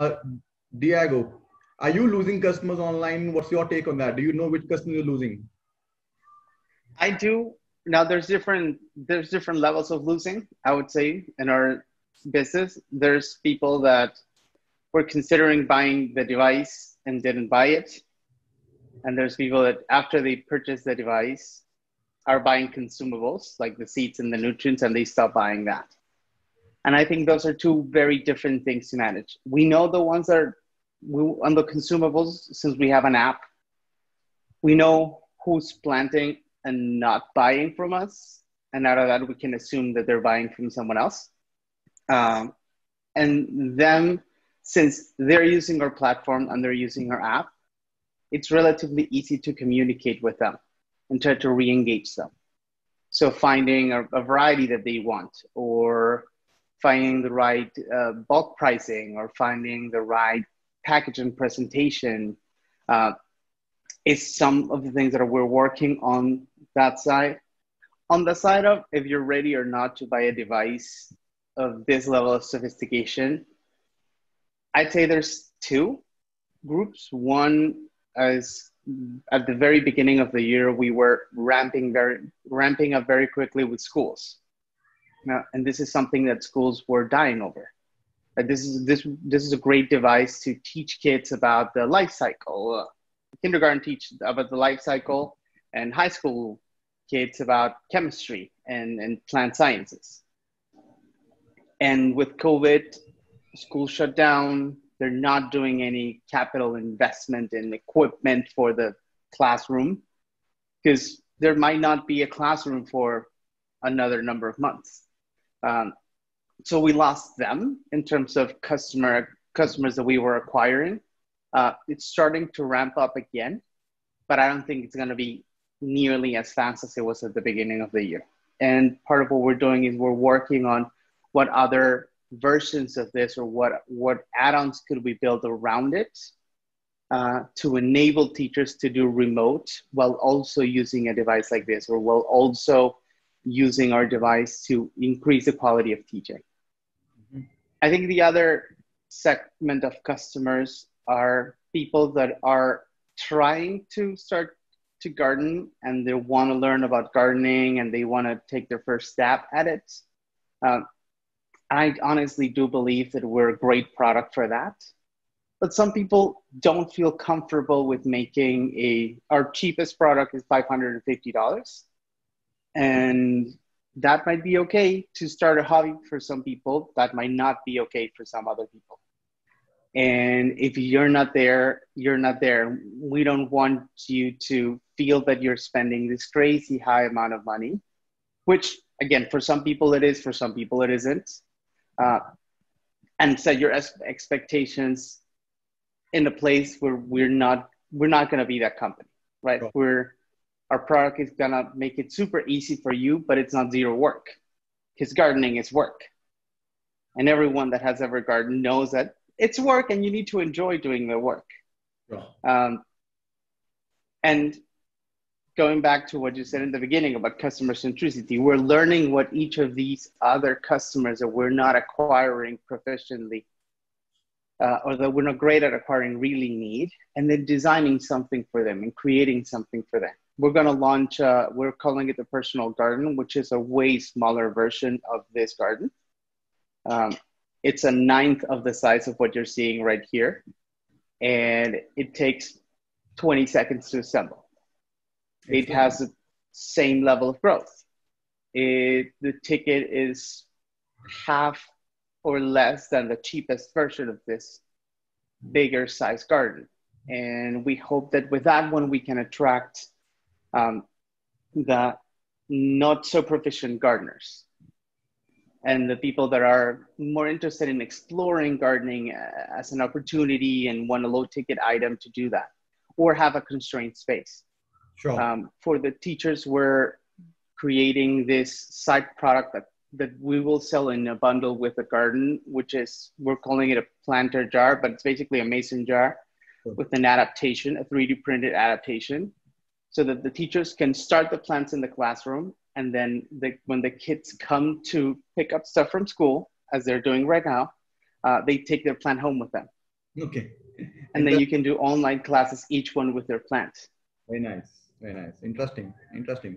Uh, Diego, are you losing customers online? What's your take on that? Do you know which customers you're losing? I do. Now there's different there's different levels of losing. I would say in our business, there's people that were considering buying the device and didn't buy it, and there's people that after they purchase the device are buying consumables like the seats and the nutrients, and they stop buying that. And I think those are two very different things to manage. We know the ones that are we, on the consumables, since we have an app, we know who's planting and not buying from us. And out of that, we can assume that they're buying from someone else. Um, and them, since they're using our platform and they're using our app, it's relatively easy to communicate with them and try to re-engage them. So finding a, a variety that they want, or finding the right uh, bulk pricing, or finding the right packaging presentation, uh, is some of the things that we're working on that side. On the side of if you're ready or not to buy a device of this level of sophistication, I'd say there's two groups. One is at the very beginning of the year, we were ramping very ramping up very quickly with schools. Now, and this is something that schools were dying over. Uh, this is this this is a great device to teach kids about the life cycle. Uh, kindergarten teach about the life cycle, and high school kids about chemistry and, and plant sciences. And with COVID, schools shut down, they're not doing any capital investment in equipment for the classroom because there might not be a classroom for another number of months. Um, so we lost them in terms of customer customers that we were acquiring. Uh, it's starting to ramp up again, but I don't think it's going to be nearly as fast as it was at the beginning of the year. And part of what we're doing is we're working on what other versions of this or what what add-ons could we build around it uh, to enable teachers to do remote while also using a device like this or while also using our device to increase the quality of teaching mm-hmm. i think the other segment of customers are people that are trying to start to garden and they want to learn about gardening and they want to take their first step at it. Um, I honestly do believe that we're a great product for that. But some people don't feel comfortable with making a, our cheapest product is $550. And that might be okay to start a hobby for some people. That might not be okay for some other people. And if you're not there, you're not there. We don't want you to feel that you're spending this crazy high amount of money, which again, for some people it is, for some people it isn't. Uh, and set your expectations in a place where we're not we're not going to be that company, right? Cool. We're our product is going to make it super easy for you, but it's not zero work because gardening is work. And everyone that has ever gardened knows that it's work and you need to enjoy doing the work. Um, and going back to what you said in the beginning about customer centricity, we're learning what each of these other customers that we're not acquiring proficiently uh, or that we're not great at acquiring really need, and then designing something for them and creating something for them. We're going to launch, uh, we're calling it the personal garden, which is a way smaller version of this garden. Um, it's a ninth of the size of what you're seeing right here, and it takes 20 seconds to assemble it has the same level of growth. It, the ticket is half or less than the cheapest version of this bigger size garden. And we hope that with that one, we can attract um, the not so proficient gardeners and the people that are more interested in exploring gardening as an opportunity and want a low ticket item to do that or have a constrained space. Sure. Um, for the teachers, we're creating this side product that, that we will sell in a bundle with a garden, which is, we're calling it a planter jar, but it's basically a mason jar sure. with an adaptation, a 3D printed adaptation, so that the teachers can start the plants in the classroom. And then the, when the kids come to pick up stuff from school, as they're doing right now, uh, they take their plant home with them. Okay. And then you can do online classes, each one with their plant. Very nice. Very nice. Interesting. Interesting.